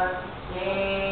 A